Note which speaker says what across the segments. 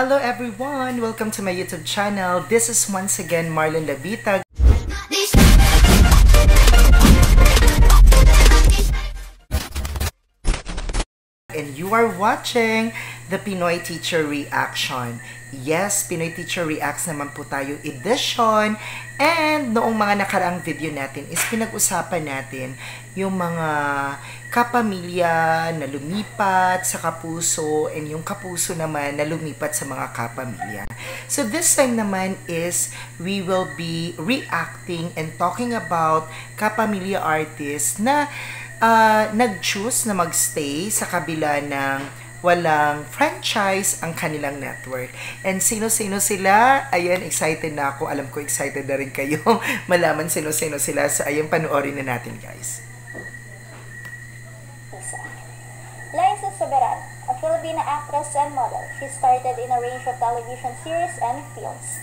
Speaker 1: Hello everyone! Welcome to my YouTube channel. This is once again Marlon Labita. And you are watching the Pinoy Teacher Reaction. Yes, Pinoy Teacher Reacts naman po tayo edition. And noong mga nakaraang video natin is pinag-usapan natin yung mga kapamilya na lumipat sa kapuso and yung kapuso naman na lumipat sa mga kapamilya. So this time naman is we will be reacting and talking about kapamilya artists na uh, nag-choose na magstay sa kabila ng walang franchise ang kanilang network. And sino-sino sila? Ayan, excited na ako. Alam ko excited na rin kayo malaman sino-sino sila. So, ayan, panoorin na natin, guys.
Speaker 2: Liza Soberano, a Filipina actress and model. She started in a range of television series and films.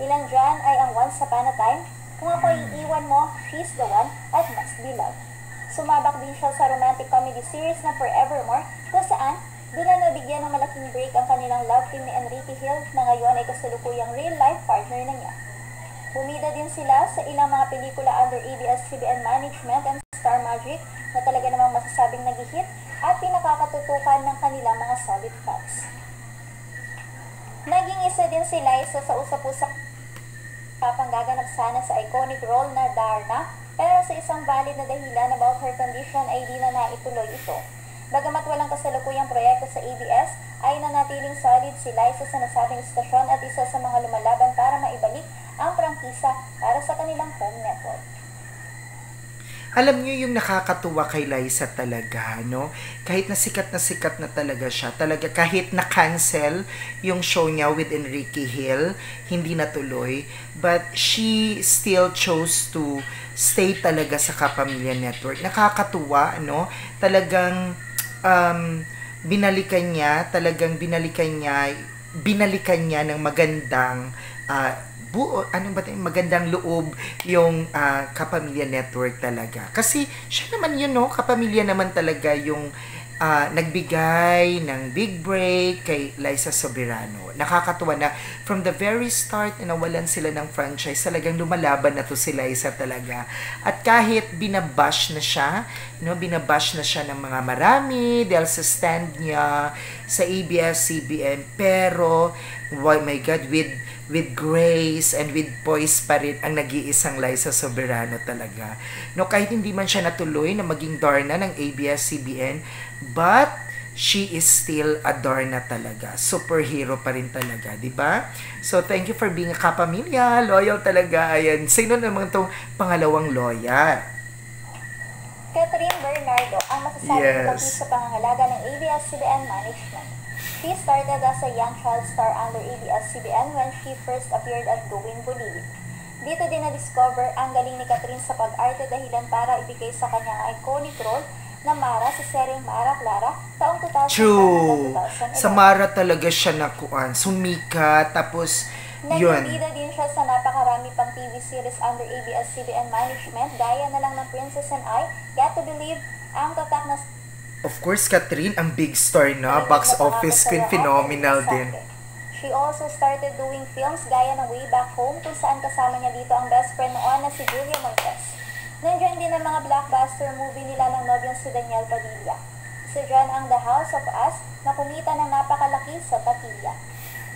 Speaker 2: Ilan dyan ay ang Once Upon a Time, Kung Ako Iiwan Mo, She's the One, at Must Be Loved. Sumabak din siya sa romantic comedy series na Forevermore kung saan doon na nabigyan ng malaking break ang kanilang love team ni Enrique Hill na ngayon ay kasalukuyang real-life partner na niya. Bumida din sila sa ilang mga pelikula under ABS-CBN Management and Star Magic na talaga namang masasabing nag-hit at pinakakatutukan ng kanilang mga solid fans. Naging isa din sila isa sa usap-usap kapanggaganap sana sa iconic role na Darna pero sa isang valid na dahilan about her condition ay di na naituloy ito. Bagamat walang kasalukuyang proyekto sa ABS, ay nanatiling solid si Liza sa nasabing istasyon at isa sa mga lumalaban para maibalik ang prangkisa para sa kanilang home network.
Speaker 1: Alam niyo yung nakakatuwa kay Liza talaga, no? Kahit na sikat na sikat na talaga siya, talaga kahit na-cancel yung show niya with Enrique Hill, hindi natuloy, but she still chose to stay talaga sa Kapamilya Network. Nakakatuwa, no? Talagang um, binalikan niya, talagang binalikan niya, binalikan niya ng magandang uh, buo, ano ba tayo, magandang loob yung uh, Kapamilya Network talaga. Kasi siya naman yun, no? Kapamilya naman talaga yung uh, nagbigay ng big break kay Liza Soberano. Nakakatuwa na from the very start na nawalan sila ng franchise, talagang lumalaban na to si Liza talaga. At kahit binabash na siya, no, binabash na siya ng mga marami dahil sa stand niya sa ABS-CBN, pero, oh my God, with with grace and with poise pa rin ang nag-iisang Liza Soberano talaga. No, kahit hindi man siya natuloy na maging Darna ng ABS-CBN, but she is still a Darna talaga. Superhero pa rin talaga, di ba? So, thank you for being a kapamilya. Loyal talaga. Ayan. Sino naman itong pangalawang loyal?
Speaker 2: Catherine Bernardo, ang masasabi yes. sa pangangalaga ng ABS-CBN Management. She started as a young child star under ABS-CBN when she first appeared at Going Bolivia. Dito din na-discover ang galing ni Catherine sa pag-arte dahilan para ibigay sa kanyang iconic role na Mara sa seryeng Mara Clara taong 2010
Speaker 1: True. Sa Mara talaga siya nakuan. Sumika, tapos yun.
Speaker 2: Nagbida din siya sa napakarami pang TV series under ABS-CBN management gaya na lang ng Princess and I, Got to Believe, ang tatak na
Speaker 1: Of course, Catherine, ang big star na, box office queen, phenomenal din.
Speaker 2: She also started doing films gaya ng Way Back Home kung saan kasama niya dito ang best friend noon na si Julia Montes. Nandiyan din ang mga blockbuster movie nila ng nobyong si Daniel Padilla. Si John ang The House of Us na kumita ng napakalaki sa takilya.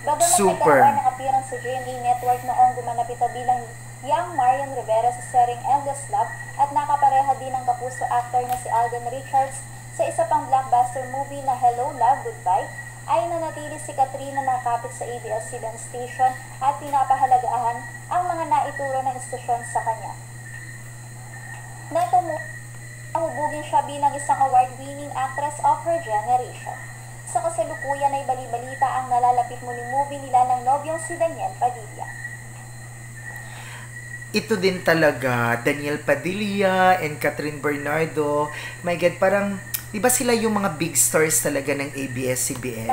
Speaker 2: Bagamat
Speaker 1: Super.
Speaker 2: nagkaroon ng appearance sa GMA Network noong gumanap ito bilang young Marian Rivera sa sering Endless Love at nakapareha din ang kapuso actor na si Alden Richards sa isa pang blockbuster movie na Hello Love Goodbye, ay nanatili si Katrina nakapit sa ABS-CBN station at pinapahalagahan ang mga naituro ng istasyon sa kanya. Natumuhubugin siya bilang isang award-winning actress of her generation. Sa kasalukuyan ay balibalita ang nalalapit muling movie nila ng nobyong si Daniel Padilla.
Speaker 1: Ito din talaga, Daniel Padilla and Catherine Bernardo. My God, parang 'di ba sila yung mga big stars talaga ng ABS-CBN?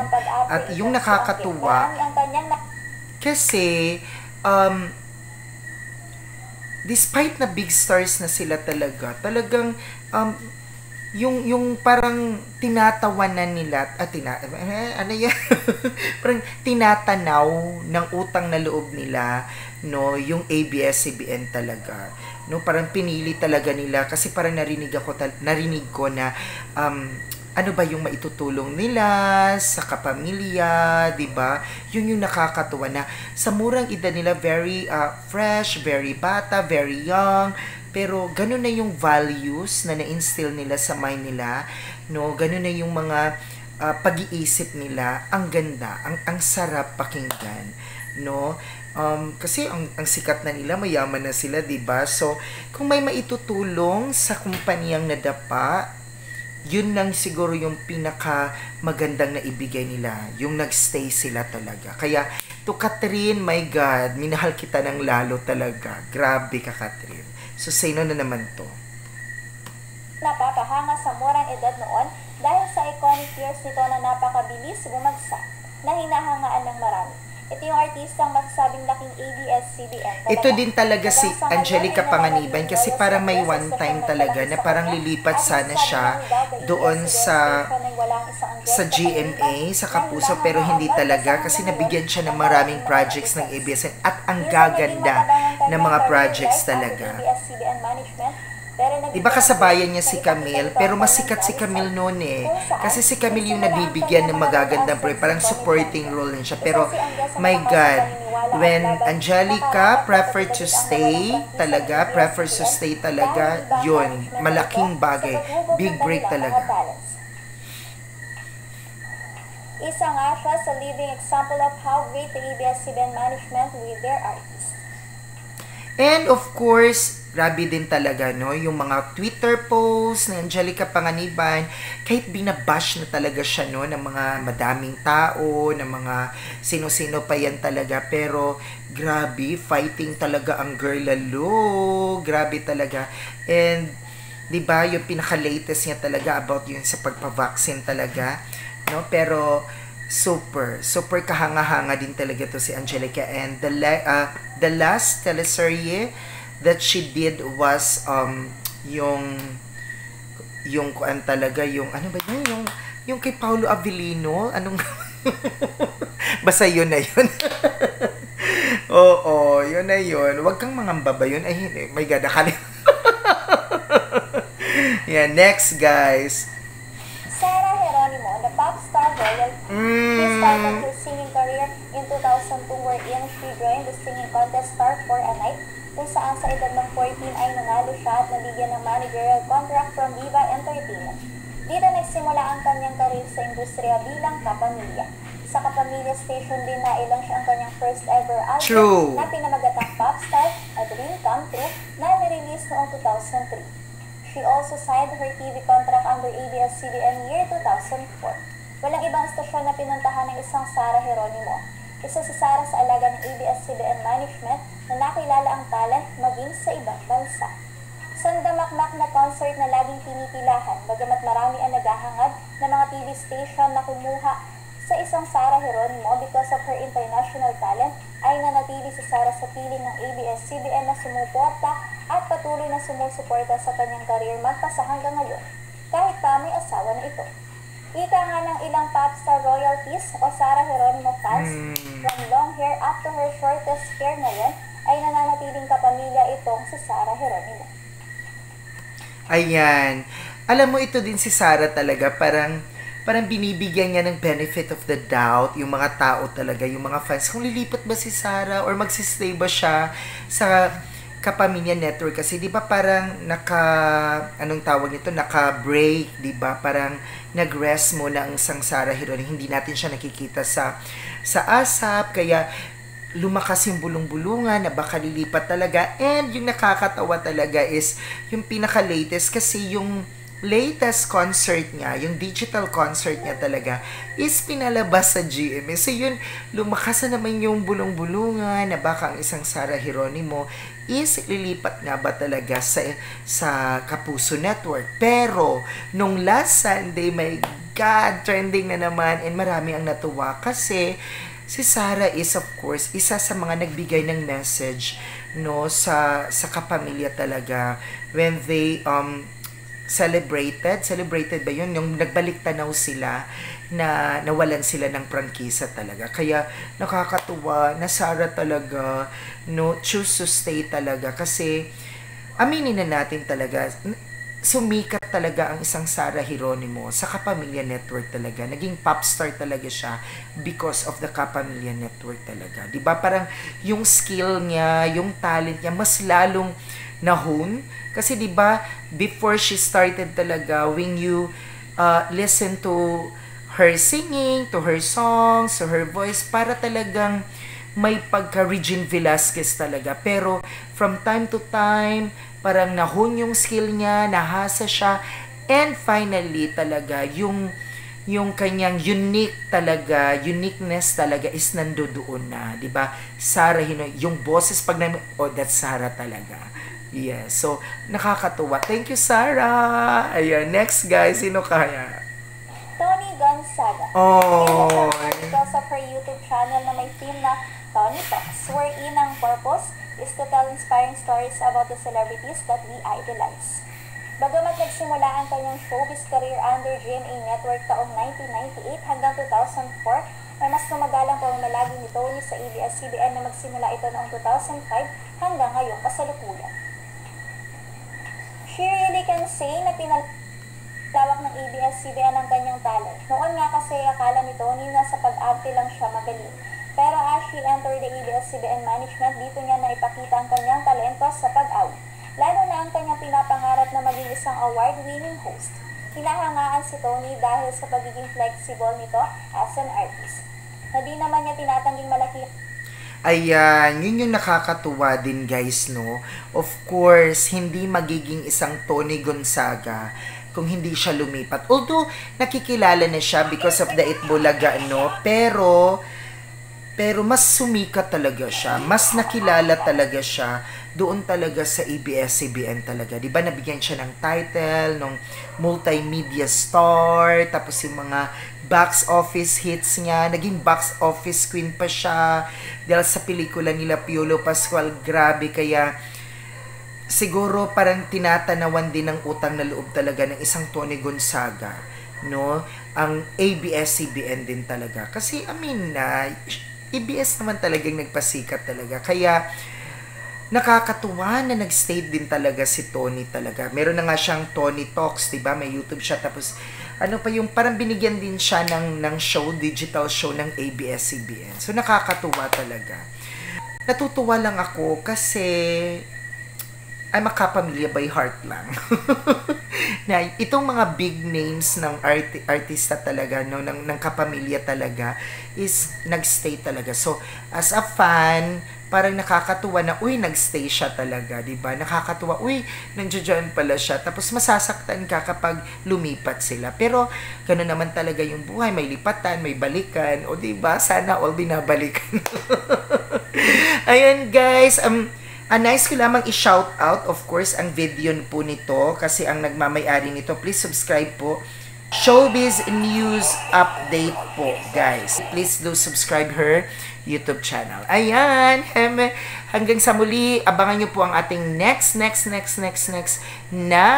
Speaker 1: At yung nakakatuwa kasi um despite na big stars na sila talaga, talagang um yung yung parang tinatawanan nila at tina, eh, ano yan parang tinatanaw ng utang na loob nila no yung ABS-CBN talaga no parang pinili talaga nila kasi parang narinig ako narinig ko na um, ano ba yung maitutulong nila sa kapamilya, 'di ba? Yun yung nakakatuwa na sa murang edad nila very uh, fresh, very bata, very young, pero ganun na yung values na na-instill nila sa mind nila, no? Ganun na yung mga uh, pag-iisip nila. Ang ganda, ang ang sarap pakinggan, no? Um, kasi ang, ang sikat na nila, mayaman na sila, 'di ba? So, kung may maitutulong sa kumpanyang nadapa, yun lang siguro yung pinaka magandang na ibigay nila, yung nagstay sila talaga. Kaya, to Catherine, my God, minahal kita ng lalo talaga. Grabe ka, Catherine. So, sino na naman to?
Speaker 2: Napapahanga sa murang edad noon dahil sa iconic years nito na napakabilis bumagsak na hinahangaan ng marami. Ito yung artistang masasabing laking ABS-CBN.
Speaker 1: Ito din talaga si Angelica Panganiban kasi parang may one time talaga na parang lilipat sana siya doon sa sa GMA, sa Kapuso, pero hindi talaga kasi nabigyan siya ng maraming projects ng ABS at ang gaganda ng mga projects talaga. Iba kasabayan niya si Camille, pero mas sikat si Camille noon eh. Kasi si Camille yung nabibigyan ng magagandang pro, parang supporting role din siya. Pero, my God, when Angelica prefer to stay talaga, prefer to stay talaga, yun, malaking bagay. Big break talaga.
Speaker 2: Isa nga siya sa living example of how great the ABS-CBN management with their artists.
Speaker 1: And of course, grabe din talaga, no? Yung mga Twitter posts ni Angelica Panganiban, kahit binabash na talaga siya, no? Ng mga madaming tao, ng mga sino-sino pa yan talaga. Pero, grabe, fighting talaga ang girl lalo. Grabe talaga. And, di ba yung pinaka-latest niya talaga about yun sa pagpa-vaccine talaga, no? Pero, super, super kahanga-hanga din talaga to si Angelica. And the, uh, the last teleserye that she did was um, yung yung kuan talaga, yung ano ba yun? Yung, yung kay Paulo Avellino, anong Basta yun na yun. Oo, yun na yun. Huwag kang mangamba ba yun? Ay, hindi. My God, akali. yeah, next, guys.
Speaker 2: Sarah Geronimo, the pop star royal.
Speaker 1: Mm.
Speaker 2: Started her singing career in 2002 wherein she joined the singing contest Star for a Night kung saan sa edad ng 14 ay nanalo siya at nabigyan ng managerial contract from Viva Entertainment. Dito nagsimula ang kanyang karir sa industriya bilang kapamilya. Sa kapamilya station din na ilang siya ang kanyang first ever album
Speaker 1: True.
Speaker 2: na pinamagatang Popstar, A Dream Come True na nirelease noong 2003. She also signed her TV contract under ABS-CBN year 2004. Walang ibang estasyon na pinuntahan ng isang Sarah Geronimo. Isa si Sarah sa alaga ng ABS-CBN management na nakilala ang talent maging sa ibang bansa. Sandamakmak na concert na laging pinipilahan, bagamat marami ang naghahangad na mga TV station na kumuha sa isang Sarah Geronimo because of her international talent, ay nanatili si Sarah sa piling ng ABS-CBN na sumuporta at patuloy na sumusuporta sa kanyang career magpasa hanggang ngayon, kahit pa may asawa na ito. Ika nga ng ilang popstar royalties o Sarah Geronimo fans,
Speaker 1: Mm.
Speaker 2: from long hair up to her shortest hair ngayon, ay nananatiling kapamilya itong si Sarah Geronimo.
Speaker 1: Ayan. Alam mo, ito din si Sarah talaga, parang, parang binibigyan niya ng benefit of the doubt, yung mga tao talaga, yung mga fans, kung lilipat ba si Sarah or magsistay ba siya sa Kapamilya Network kasi 'di ba parang naka anong tawag nito naka-break 'di ba? Parang nag-rest muna ang isang Sarah Hiron hindi natin siya nakikita sa sa ASAP. Kaya lumakas yung bulong-bulungan na baka lilipat talaga. And yung nakakatawa talaga is yung pinaka-latest kasi yung latest concert niya, yung digital concert niya talaga, is pinalabas sa GMA. So yun, lumakas na naman yung bulong-bulungan na baka ang isang Sarah Geronimo is lilipat nga ba talaga sa, sa Kapuso Network. Pero, nung last Sunday, my God, trending na naman and marami ang natuwa kasi si Sarah is of course isa sa mga nagbigay ng message no sa sa kapamilya talaga when they um celebrated. Celebrated ba yun? Yung nagbalik tanaw sila na nawalan sila ng prangkisa talaga. Kaya nakakatuwa na Sarah talaga no choose to stay talaga kasi aminin na natin talaga sumikat talaga ang isang Sarah Hieronimo sa Kapamilya Network talaga. Naging pop star talaga siya because of the Kapamilya Network talaga. 'Di ba? Parang yung skill niya, yung talent niya mas lalong nahon kasi 'di ba before she started talaga when you uh, listen to her singing, to her songs, to her voice para talagang may pagka Regine Velasquez talaga. Pero from time to time, parang nahon yung skill niya, nahasa siya, and finally talaga yung yung kanyang unique talaga, uniqueness talaga is nandoon na, 'di ba? Sarah Hino, yung boses pag na oh that's Sarah talaga. Yes. So nakakatuwa. Thank you Sarah. Ayan, next guys, sino kaya? Oh.
Speaker 2: Because of her YouTube channel na may theme na Tony Talks, wherein ang purpose is to tell inspiring stories about the celebrities that we idolize. Bagamat nagsimula ang kanyang showbiz career under GMA Network taong 1998 hanggang 2004, ay mas tumagalang pamamalagi ni Tony sa ABS-CBN na magsimula ito noong 2005 hanggang ngayong kasalukuyan. She really can say na pinalawak ng ABS-CBN ang kanyang talent. Noon nga kasi akala ni Tony na sa pag-arte lang siya magaling. Pero as she entered the ABS-CBN management, dito niya na ipakita ang kanyang talento sa pag-awit. Lalo na ang kanyang pinapangarap na maging isang award-winning host. Hinahangaan si Tony dahil sa pagiging flexible nito as an artist. Na di naman niya tinatangging malaki
Speaker 1: Ayan, yun yung nakakatuwa din guys, no? Of course, hindi magiging isang Tony Gonzaga kung hindi siya lumipat. Although, nakikilala na siya because of the Itbulaga, no? Pero, pero mas sumikat talaga siya. Mas nakilala talaga siya doon talaga sa ABS-CBN talaga. Di ba nabigyan siya ng title, ng multimedia star, tapos yung mga box office hits niya, naging box office queen pa siya dahil sa pelikula nila Piolo Pascual, grabe kaya siguro parang tinatanawan din ng utang na loob talaga ng isang Tony Gonzaga no ang ABS-CBN din talaga kasi I mean na ABS naman talagang nagpasikat talaga kaya nakakatuwa na nag-stay din talaga si Tony talaga. Meron na nga siyang Tony Talks, 'di ba? May YouTube siya tapos ano pa yung parang binigyan din siya ng ng show, digital show ng ABS-CBN. So nakakatuwa talaga. Natutuwa lang ako kasi I'm a kapamilya by heart lang. na itong mga big names ng art, artista talaga no ng ng kapamilya talaga is nagstay talaga. So as a fan, parang nakakatuwa na, uy, nagstay siya talaga, di ba? Nakakatuwa, uy, nandiyan pala siya. Tapos masasaktan ka kapag lumipat sila. Pero, gano'n naman talaga yung buhay. May lipatan, may balikan. O, di ba? Sana all binabalikan. Ayan, guys. Um, Uh, nice ko lamang i-shout out, of course, ang video po nito kasi ang nagmamayari nito. Please subscribe po. Showbiz News Update po, guys. Please do subscribe her YouTube channel. Ayan, heme, hanggang sa muli, abangan nyo po ang ating next, next, next, next, next na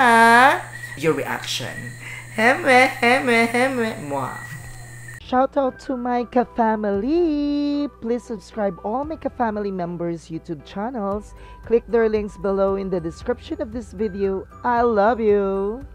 Speaker 1: your reaction. Heme, heme, heme, mwah. Shout out to my ka-family! Please subscribe all my ka-family members' YouTube channels. Click their links below in the description of this video. I love you!